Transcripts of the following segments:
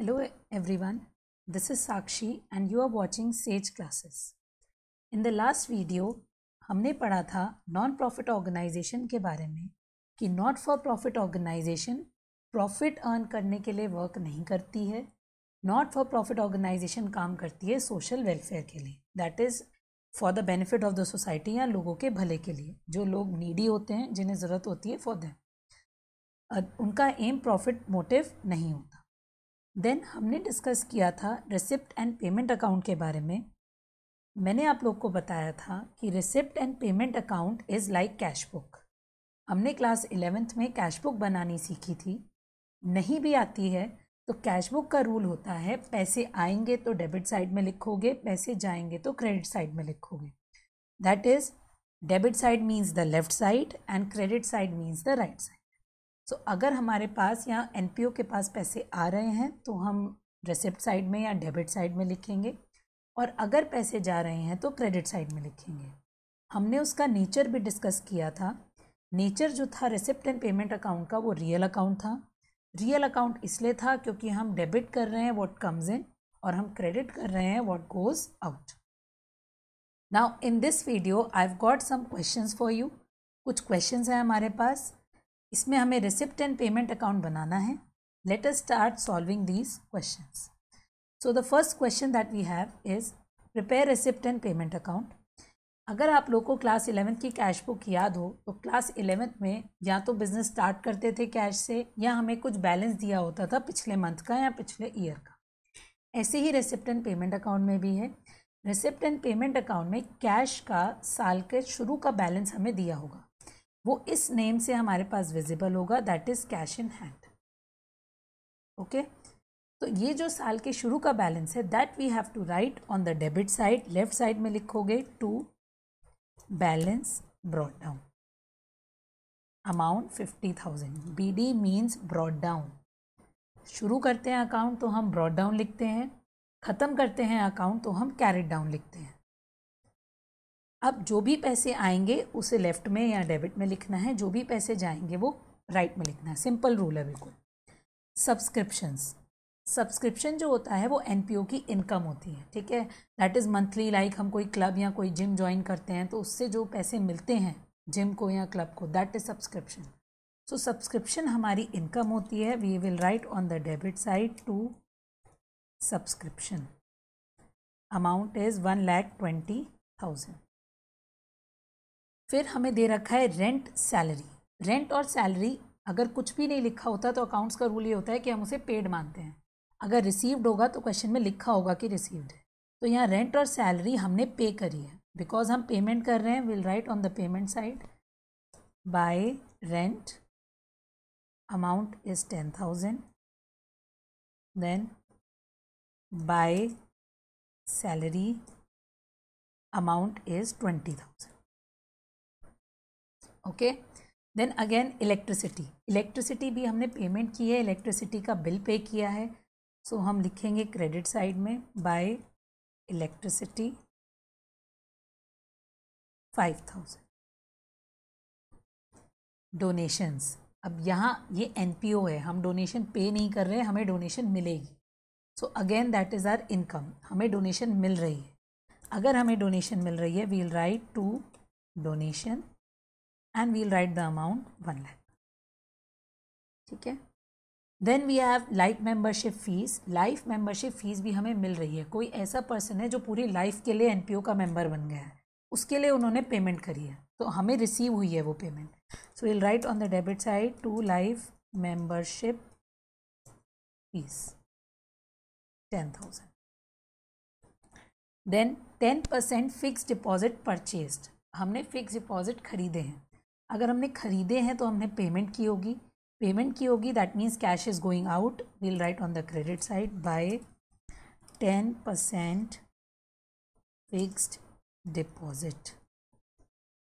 Hello everyone, this is Sakshi and you are watching Sage Classes. In the last video हमने पढ़ा था non profit organisation के बारे में कि not for profit organisation profit earn करने के लिए वर्क नहीं करती है। नॉट फॉर प्रॉफिट ऑर्गेनाइजेशन काम करती है सोशल वेलफेयर के लिए। That is for the benefit of the society या लोगों के भले के लिए। जो लोग नीडी होते हैं जिन्हें ज़रूरत होती है फॉर देम उनका एम प्रॉफिट मोटिव नहीं होता देन हमने डिस्कस किया था रिसिप्ट एंड पेमेंट अकाउंट के बारे में। मैंने आप लोग को बताया था कि receipt and payment account is like cash book हमने क्लास इलेवेंथ में कैश बुक बनानी सीखी थी। नहीं भी आती है तो कैश बुक का रूल होता है, पैसे आएँगे तो डेबिट साइड में लिखोगे, पैसे जाएँगे तो क्रेडिट साइड में लिखोगे। That is debit side means the left side and credit side means the right side so so, अगर हमारे पास या एनपीओ के पास पैसे आ रहे हैं तो हम रिसिप्ट साइड में या डेबिट साइड में लिखेंगे। और अगर पैसे जा रहे हैं तो क्रेडिट साइड में लिखेंगे। हमने उसका नेचर भी डिस्कस किया था। नेचर जो था रिसिप्ट एंड पेमेंट अकाउंट का वो रियल अकाउंट था। रियल अकाउंट इसलिए था क्योंकि हम डेबिट कर रहे हैं वॉट कम्स इन और हम क्रेडिट कर रहे हैं what goes out now in this video I have got some questions for you कुछ क्वेश्चंस हैं हमारे पास। इसमें हमें रिसिप्ट एंड पेमेंट अकाउंट बनाना है. Let us start solving these question so the first question that we have is prepare receipt and payment account अगर आप लोग को क्लास इलेवेंथ की कैश बुक याद हो तो क्लास इलेवेंथ में या तो बिज़नेस स्टार्ट करते थे कैश से, या हमें कुछ बैलेंस दिया होता था पिछले मंथ का या पिछले ईयर का। ऐसे ही रिसिप्ट एंड पेमेंट अकाउंट में भी है। रिसिप्ट एंड पेमेंट अकाउंट में कैश का साल के शुरू का बैलेंस हमें दिया होगा। वो इस नेम से हमारे पास विजिबल होगा that is cash in hand okay तो ये जो साल के शुरू का बैलेंस है that we have to write on the debit side left side में लिखोगे to balance brought down amount fifty thousand B D means brought down शुरू करते हैं अकाउंट तो हम ब्रॉड डाउन लिखते हैं, ख़त्म करते हैं अकाउंट तो हम कैरेट डाउन लिखते हैं. अब जो भी पैसे आएँगे, उसे लेफ़्ट में या डेबिट में लिखना है। जो भी पैसे जाएँगे, वो राइट में लिखना है। सिंपल रूल है बिल्कुल। सब्सक्रिप्शंस सब्सक्रिप्शन जो होता है, वो एनपीओ की इनकम होती है, ठीक है? दैट इज़ मंथली लाइक हम कोई क्लब या कोई जिम ज्वाइन करते हैं तो उससे जो पैसे मिलते हैं जिम को या क्लब को that is subscription so subscription हमारी इनकम होती है। We will write on the debit side to subscription amount is one lakh twenty thousand फिर हमें दे रखा है रेंट सैलरी रेंट और सैलरी अगर कुछ भी नहीं लिखा होता तो अकाउंट्स का रूल ये होता है कि हम उसे पेड मानते हैं। अगर रिसीव्ड होगा तो क्वेश्चन में लिखा होगा कि रिसीव्ड है। तो यहाँ रेंट और सैलरी हमने पे करी है। बिकॉज़ हम पेमेंट कर रहे हैं will write on the payment side by rent amount is ten thousand then by salary amount is twenty thousand okay? Then again electricity electricity भी हमने पेमेंट की है इलेक्ट्रिसिटी का बिल पे किया है। सो so, हम लिखेंगे क्रेडिट साइड में by electricity five thousand donations अब यहाँ ये एनपीओ है, हम डोनेशन पे नहीं कर रहे हैं हमें डोनेशन मिलेगी। So again that is our income हमें डोनेशन मिल रही है। अगर हमें डोनेशन मिल रही है we'll write to donation and we'll write the amount one lakh ठीक है then we have life membership fees life membership fees भी हमें मिल रही है। कोई ऐसा पर्सन है जो पूरी लाइफ के लिए NPO का मेंबर बन गया है। उसके लिए उन्होंने पेमेंट करी है। तो हमें रिसीव हुई है वो payment so will write on the debit side to life membership fees ten thousand then ten percent fix deposit purchased हमने फिक्स डिपॉजिट खरीदे हैं। अगर हमने खरीदे हैं तो हमने पेमेंट की होगी। पेमेंट की होगी that means cash is going out will write on the credit side by ten percent fixed deposit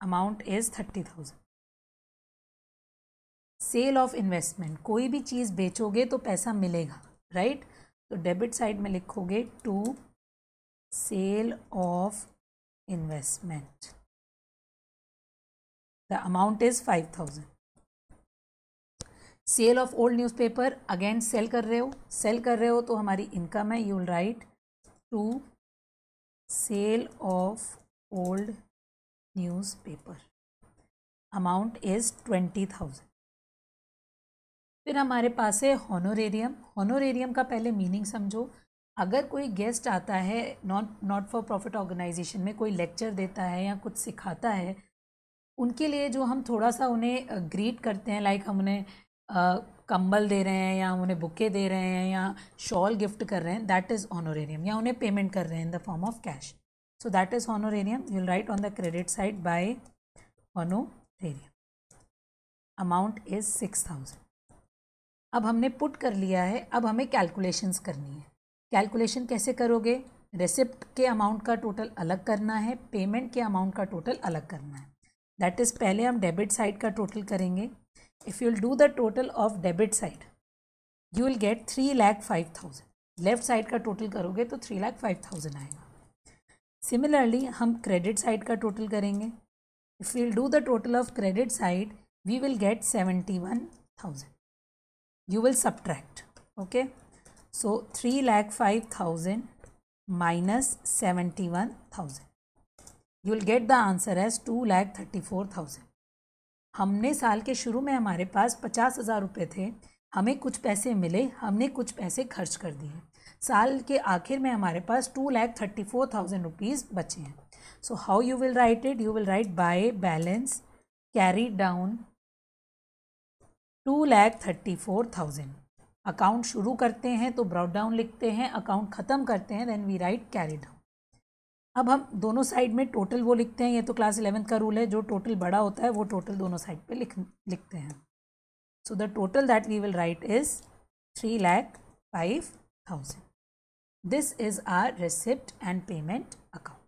amount is thirty thousand sale of investment कोई भी चीज़ बेचोगे तो पैसा मिलेगा राइट? तो डेबिट साइड में लिखोगे to sale of investment the amount is 5000 sale of old newspaper again sale कर रहे हो सेल कर रहे हो तो हमारी इनकम है you will write to sale of old newspaper amount is twenty thousand फिर हमारे पास है हॉनोरेरियम हॉनोरेरियम का पहले मीनिंग समझो। अगर कोई गेस्ट आता है not not for profit organisation में कोई लेक्चर देता है या कुछ सिखाता है उनके लिए जो हम थोड़ा सा उन्हें ग्रीट करते हैं लाइक हम उन्हें कंबल दे रहे हैं या उन्हें बुके दे रहे हैं या शॉल गिफ्ट कर रहे हैं दैट इज़ ऑनोरेरियम या उन्हें पेमेंट कर रहे हैं in the form of cash so that is honorarium you will write on the credit side by honorarium amount is six thousand अब हमने पुट कर लिया है, अब हमें कैलकुलेशंस करनी है। कैलकुलेशन कैसे करोगे? रेसिप्ट के अमाउंट का टोटल अलग करना है पेमेंट के अमाउंट का टोटल अलग करना है। दैट इज़ पहले हम डेबिट साइड का टोटल करेंगे। If you will do the total of debit side you will get three lakh five thousand left side का टोटल करोगे तो थ्री लैख फाइव थाउज़ेंड आएगा। सिमिलरली हम क्रेडिट साइड का टोटल करेंगे। If will do the total of credit side we will get seventy one thousand you will subtract, okay? So 3 lakh 5000 minus 71000 you will get the answer as 2 lakh 34000 हमने साल के शुरू में हमारे पास पचास हज़ार रुपये थे। हमें कुछ पैसे मिले। हमने कुछ पैसे खर्च कर दिए। साल के आखिर में हमारे पास two lakh thirty four thousand rupees बचे हैं। So how you will write it you will write by balance carry down two lakh thirty four thousand account शुरू करते हैं तो ब्रॉड डाउन लिखते हैं। अकाउंट ख़त्म करते हैं then we write carry down अब हम दोनों साइड में टोटल वो लिखते हैं, ये तो क्लास इलेवेंथ का रूल है, जो टोटल बड़ा होता है वो टोटल दोनों साइड पे लिख, लिखते हैं। So the total that we will write is three lakh five thousand this is our receipt and payment account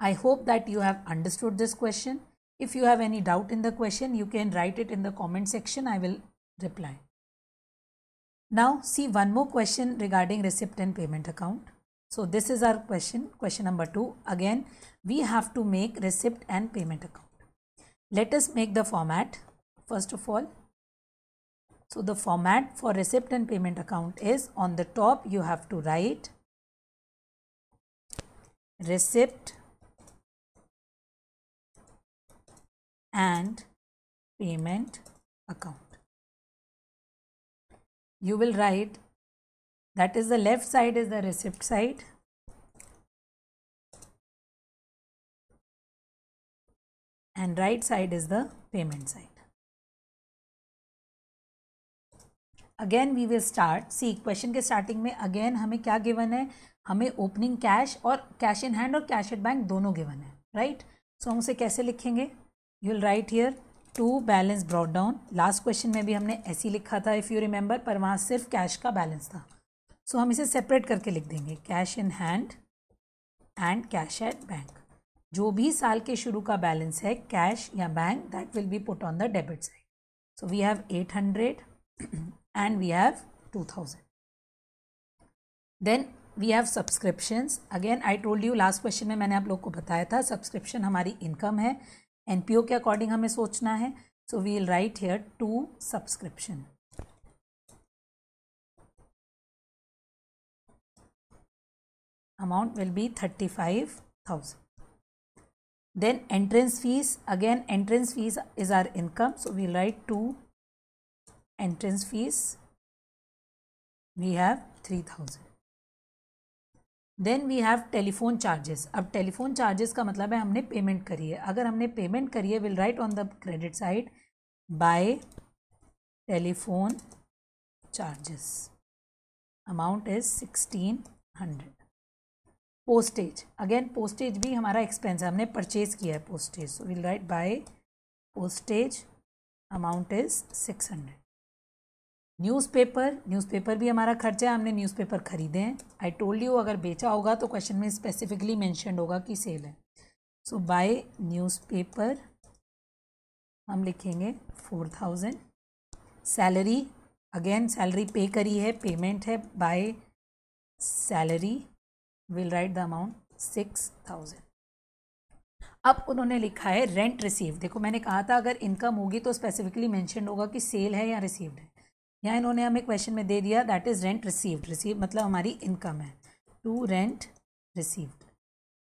I hope that you have understood this question if you have any doubt in the question you can write it in the comment section I will reply now see one more question regarding receipt and payment account So this is our question, question number 2. Again, we have to make receipt and payment account. Let us make the format first of all. So the format for receipt and payment account is on the top you have to write receipt and payment account. You will write that is the left side is the receipt side. And right side is the payment side. Again we will start see question के starting में again हमें क्या given है? हमें opening cash और cash in hand और cash at bank दोनों given है राइट सो हम उसे कैसे लिखेंगे? You will write here to balance brought down last question में भी हमने ऐसी लिखा था इफ़ यू रिमेंबर पर वहाँ सिर्फ़ कैश का बैलेंस था। सो so, हम इसे सेपरेट करके लिख देंगे। Cash in hand and cash at bank जो भी साल के शुरू का बैलेंस है कैश या bank that will be put on the debit side so we have eight hundred and we have two thousand then we have subscriptions again I told you last question में मैंने आप लोग को बताया था subscription हमारी income है। NPO के अकॉर्डिंग हमें सोचना है। So we will write here to subscription amount will be 35000 then entrance fees, again, entrance fees is our income. So we'll write two entrance fees. We have 3000 then we have telephone charges अब telephone charges का मतलब है हमने payment करी है। अगर हमने payment करी है will write on the credit side by telephone charges amount is sixteen hundred postage again postage भी हमारा एक्सपेंस है। हमने परचेज किया है postage so will write by postage amount is six hundred newspaper newspaper भी हमारा खर्चा है। हमने न्यूज़पेपर ख़रीदे हैं। आई टोल्ड यू अगर बेचा होगा तो क्वेश्चन में स्पेसिफिकली मैंशनड होगा कि सेल है। सो बाय न्यूज़पेपर हम लिखेंगे four thousand salary again salary pay करी है। पेमेंट है by salary will write the amount six thousand अब उन्होंने लिखा है रेंट रिसीव देखो, मैंने कहा था अगर इनकम होगी तो स्पेसिफिकली मेंशन होगा कि सेल है या रिसीव्ड है। यहाँ इन्होंने हमें क्वेश्चन में दे दिया that is rent received receive मतलब हमारी इनकम है। To rent received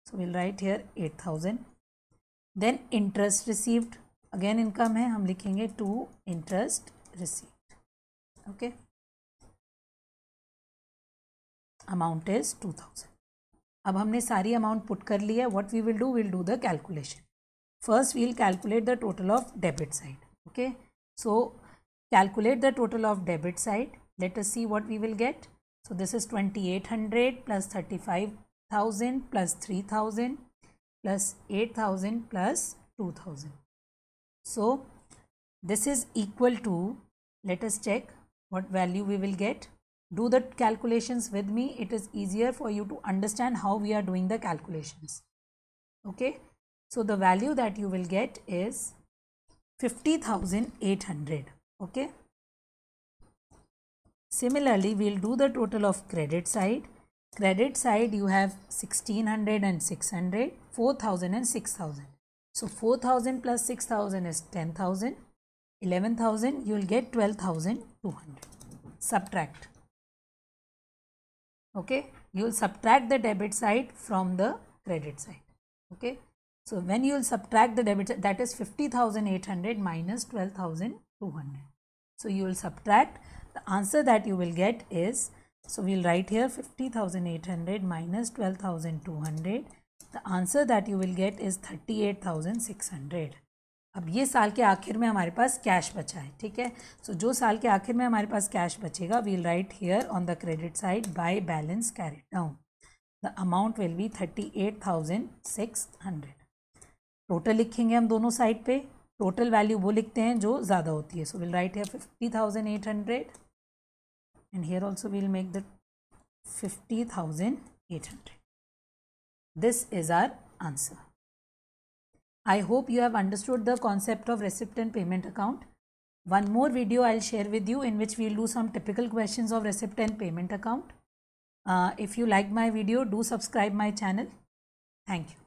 so will write here eight thousand then interest received again income है, हम लिखेंगे to interest received okay amount is two thousand अब हमने सारी अमाउंट पुट कर ली है what we will do will do the calculation first we'll calculate the total of debit side okay so calculate the total of debit side let us see what we will get so this is twenty eight hundred plus thirty five thousand plus three thousand plus eight thousand plus two thousand so this is equal to let us check what value we will get do the calculations with me. It is easier for you to understand how we are doing the calculations. Okay? So the value that you will get is 50800 okay? Similarly we'll do the total of credit side. Credit side you have 1600 and 600 4000 and 6000 so 4000 plus 6000 is 10000 11000 you will get 12200 subtract okay? You will subtract the debit side from the credit side. Okay? So when you will subtract the debit that is 50800 minus 12200 So you will subtract. The answer that you will get is so we'll write here 50,800 minus 12,200 the answer that you will get is 38,600 अब ये साल के आखिर में हमारे पास cash बचा है ठीक है? सो so, जो साल के आखिर में हमारे पास कैश बचेगा we'll write here on the credit side by balance carry down the amount will be thirty eight thousand six hundred total लिखेंगे हम दोनों साइड पे टोटल वैल्यू वो लिखते हैं जो ज़्यादा होती है. So will write here fifty thousand eight hundred and here also will make the fifty thousand eight hundred this is our answer I hope you have understood the concept of receipt and payment account. One more video I'll share with you in which we'll do some typical questions of receipt and payment account. Uh, if you like my video, do subscribe my channel. Thank you.